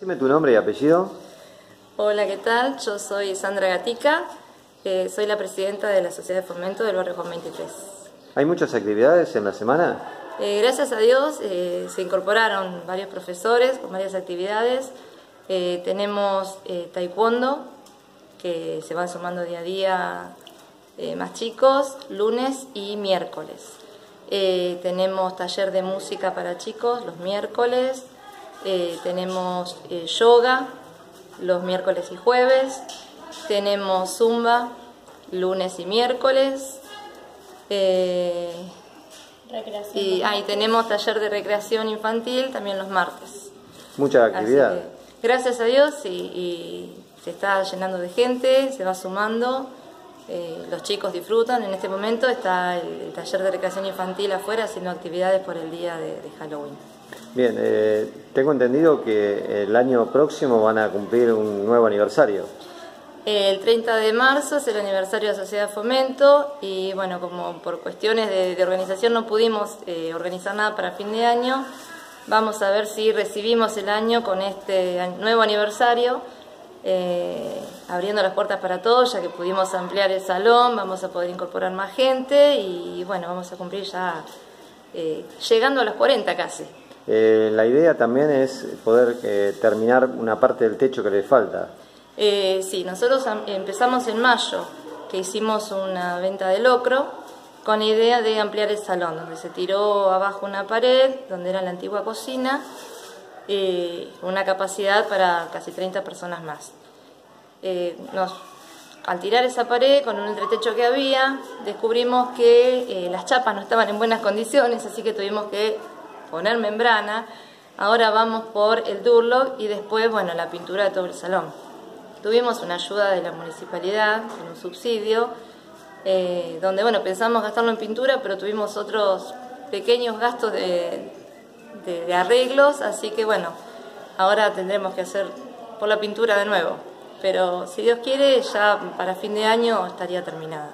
Dime tu nombre y apellido. Hola, ¿qué tal? Yo soy Sandra Gatica, eh, soy la presidenta de la Sociedad de Fomento del Barrio Juan 23. ¿Hay muchas actividades en la semana? Eh, gracias a Dios eh, se incorporaron varios profesores con varias actividades. Tenemos taekwondo, que se van sumando día a día más chicos, lunes y miércoles. Tenemos taller de música para chicos los miércoles. Eh, tenemos eh, yoga los miércoles y jueves. Tenemos zumba lunes y miércoles. Eh, y ahí tenemos taller de recreación infantil también los martes. Mucha Así actividad. que, gracias a Dios y, y se está llenando de gente, se va sumando. eh, los chicos disfrutan. En este momento está el, el taller de recreación infantil afuera haciendo actividades por el día de, de Halloween. Bien, eh, tengo entendido que el año próximo van a cumplir un nuevo aniversario. El 30 de marzo es el aniversario de Sociedad Fomento y bueno, como por cuestiones de, organización no pudimos eh, organizar nada para fin de año, vamos a ver si recibimos el año con este nuevo aniversario, eh, abriendo las puertas para todos, ya que pudimos ampliar el salón, vamos a poder incorporar más gente y bueno, vamos a cumplir ya eh, llegando a los 40 casi. Eh, la idea también es poder eh, terminar una parte del techo que le falta. Eh, sí, nosotros am- empezamos en mayo, que hicimos una venta de locro, con la idea de ampliar el salón, donde se tiró abajo una pared, donde era la antigua cocina, eh, una capacidad para casi 30 personas más. Al tirar esa pared con un entretecho que había, descubrimos que las chapas no estaban en buenas condiciones, así que tuvimos que poner membrana. Ahora vamos por el Durlock y después, bueno, la pintura de todo el salón. Tuvimos una ayuda de la municipalidad, con un subsidio, eh, donde, bueno, pensamos gastarlo en pintura, pero tuvimos otros pequeños gastos de, arreglos, así que, bueno, ahora tendremos que hacer por la pintura de nuevo. Pero si Dios quiere, ya para fin de año estaría terminada.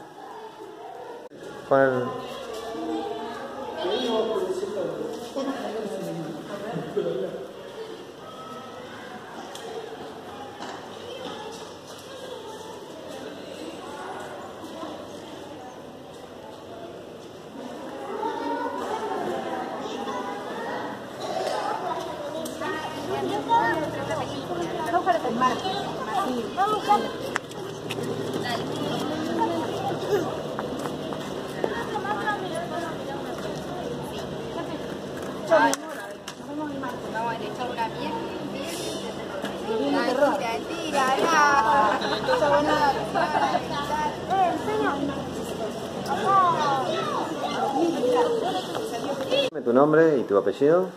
Dime tu nombre y tu apellido.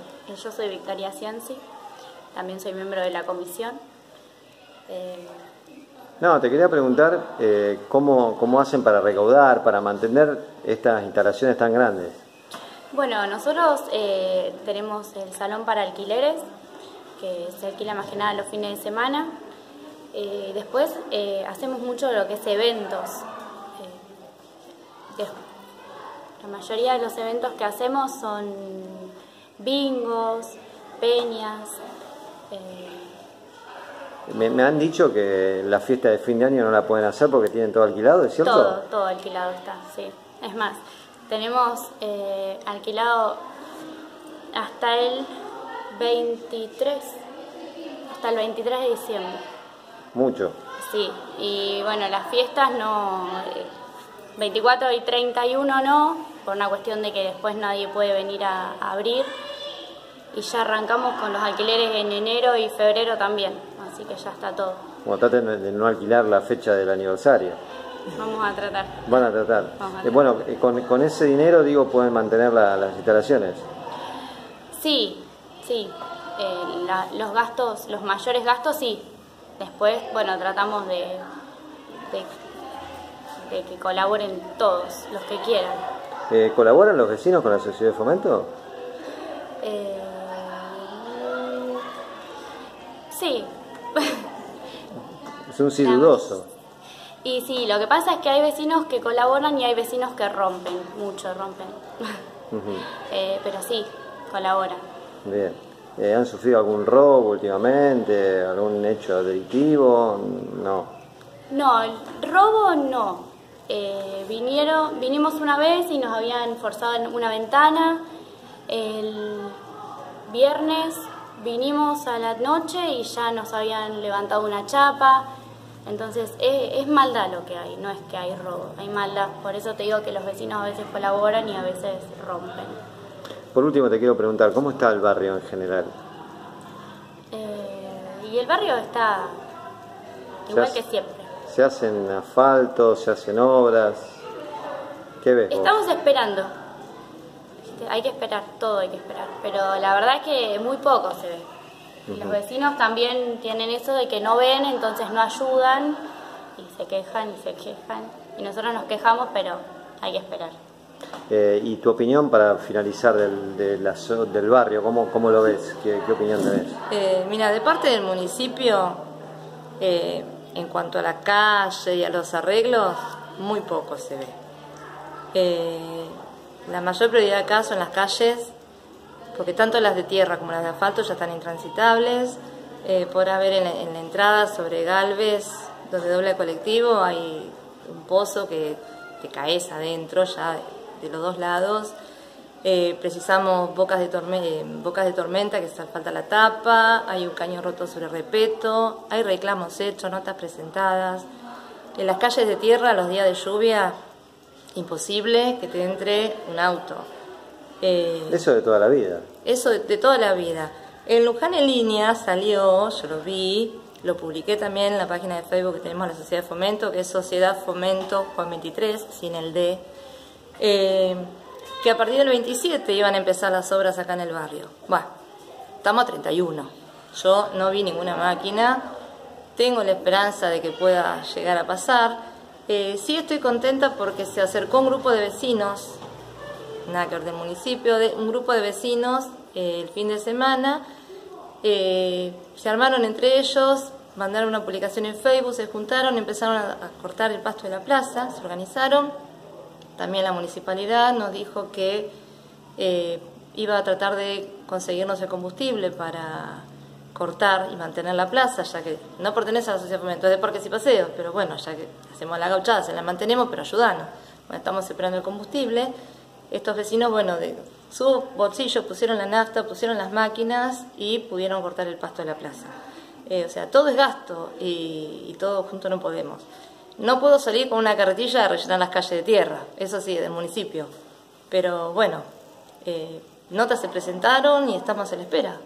Yo soy Victoria Cianci, también soy miembro de la comisión. Eh, No, te quería preguntar eh, cómo, cómo hacen para recaudar, para mantener estas instalaciones tan grandes. bueno, nosotros eh, tenemos el salón para alquileres, que se alquila más que nada los fines de semana. Eh, después eh, hacemos mucho lo que es eventos. Eh, la mayoría de los eventos que hacemos son bingos, peñas. Eh, Me, me han dicho que la fiesta de fin de año no la pueden hacer porque tienen todo alquilado, ¿es cierto? Todo, todo alquilado está, sí. Es más, tenemos eh, alquilado hasta el 23, hasta el 23 de diciembre. Mucho. Sí, y bueno, las fiestas no, eh, 24 y 31 no, por una cuestión de que después nadie puede venir a, a abrir. Y ya arrancamos con los alquileres en enero y febrero también, así que ya está todo. Como traten de- no alquilar la fecha del aniversario. Vamos a tratar. Van a tratar. A Eh, bueno, eh, con, con ese dinero, digo, pueden mantener la- las instalaciones. Sí, sí. Eh, la- los gastos, los mayores gastos sí. Después, bueno, tratamos de, de, de que colaboren todos, los que quieran. Eh, ¿Colaboran los vecinos con la sociedad de fomento? Eh, sí. Es un sí dudoso. Y sí, lo que pasa es que hay vecinos que colaboran y hay vecinos que rompen, mucho rompen. Eh, pero sí, colaboran. Bien. Eh, ¿Han sufrido algún robo últimamente? ¿Algún hecho delictivo? No. No, el robo no. Eh, vinieron, vinimos una vez y nos habían forzado en una ventana. El viernes vinimos a la noche y ya nos habían levantado una chapa. Entonces es, es, maldad lo que hay, no es que hay robo, hay maldad. Por eso te digo que los vecinos a veces colaboran y a veces rompen. Por último te quiero preguntar, ¿cómo está el barrio en general? Eh, y el barrio está igual que siempre. ¿Se hacen asfaltos, se hacen obras? ¿Qué ves? Estamos esperando. Hay que esperar, todo hay que esperar. Pero la verdad es que muy poco se ve. Los vecinos también tienen eso de que no ven, entonces no ayudan y se quejan y se quejan. Y nosotros nos quejamos, pero hay que esperar. Eh, ¿Y tu opinión para finalizar del, del barrio? ¿Cómo, ¿Cómo, lo ves? ¿Qué, qué opinión tenés? Eh, mira, de parte del municipio, eh, en cuanto a la calle y a los arreglos, muy poco se ve. La mayor prioridad acá son las calles, porque tanto las de tierra como las de asfalto ya están intransitables. haber en la, en la entrada sobre Galvez, donde dobla el colectivo, hay un pozo que te caes adentro ya de los dos lados. Eh, precisamos bocas de, tormenta, bocas de tormenta, que falta la tapa, hay un caño roto sobre repeto, hay reclamos hechos, notas presentadas. En las calles de tierra, los días de lluvia, imposible que te entre un auto. Eh, eso de toda la vida. Eso de, de, toda la vida. En Luján en línea salió, yo lo vi, lo publiqué también en la página de Facebook que tenemos la Sociedad de Fomento, que es Sociedad Fomento Juan 23, sin el D eh, que a partir del 27 iban a empezar las obras acá en el barrio. Bueno, estamos a 31. Yo no vi ninguna máquina, tengo la esperanza de que pueda llegar a pasar. Eh, sí estoy contenta porque se acercó un grupo de vecinos, nada que ver del municipio, un grupo de vecinos eh, el fin de semana, se armaron entre ellos, mandaron una publicación en Facebook, se juntaron, empezaron a cortar el pasto de la plaza, se organizaron. También la municipalidad nos dijo que eh, iba a tratar de conseguirnos el combustible para cortar y mantener la plaza, ya que no pertenece a la sociedad de fomento, de parques y paseos, pero bueno, ya que hacemos la gauchada, se la mantenemos, pero ayudanos. Bueno, estamos esperando el combustible. Estos vecinos, bueno, de su bolsillo pusieron la nafta, pusieron las máquinas y pudieron cortar el pasto de la plaza. Eh, o sea, todo es gasto y, y todo junto no podemos. No puedo salir con una carretilla a rellenar las calles de tierra, eso sí, del municipio. Pero bueno, eh, notas se presentaron y estamos a la espera.